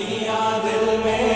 सैया दिल में